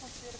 terça-feira,